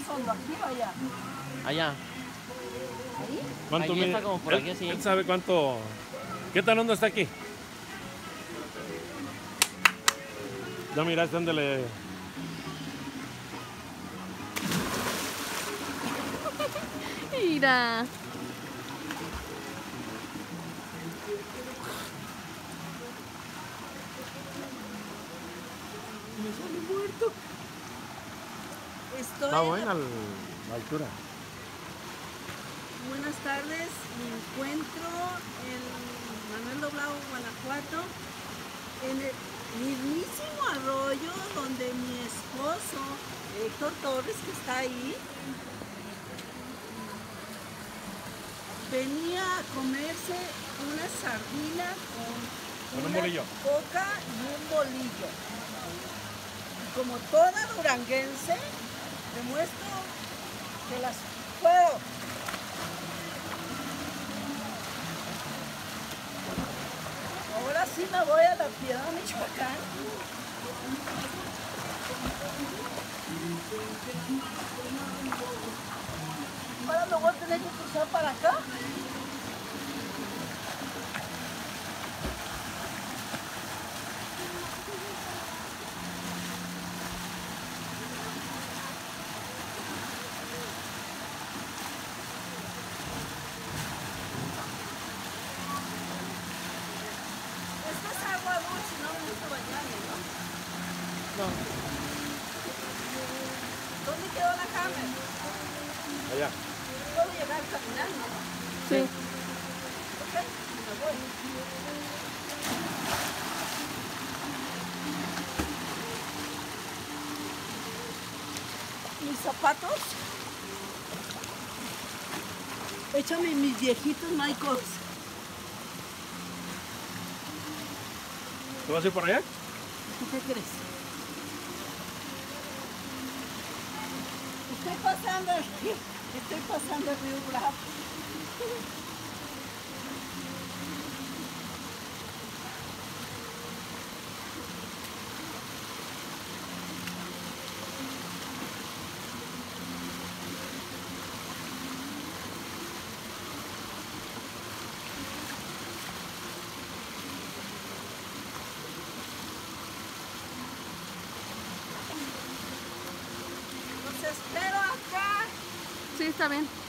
más hondo, aquí o allá. Allá. Ahí. ¿Cuánto mide? está como por Él- aquí. Él sabe cuánto. ¿Qué tan hondo está aquí? Ya miraste dónde le. Mira. Me sale muerto. Estoy Está en buena la altura. Buenas tardes, me encuentro en Manuel Doblado, Guanajuato, en el mismísimo arroyo donde mi esposo, Héctor Torres, que está ahí, venía a comerse una sardina con, Con un una bolillo. coca y un bolillo. Y como toda duranguense, demuestro que las puedo. Ahora sí me voy a la Piedad, Michoacán. Ahora me voy a tener que cruzar para acá. ¿Dónde quedó la cama? Allá. Puedo llegar caminando, ¿no? Sí. Ok, me voy. Mis zapatos. Échame mis viejitos Michaels. ¿Tú vas a ir por allá? ¿Tú qué crees? Estoy pasando el río, estoy pasando el río Bravo. Espero acá. Sí, está bien.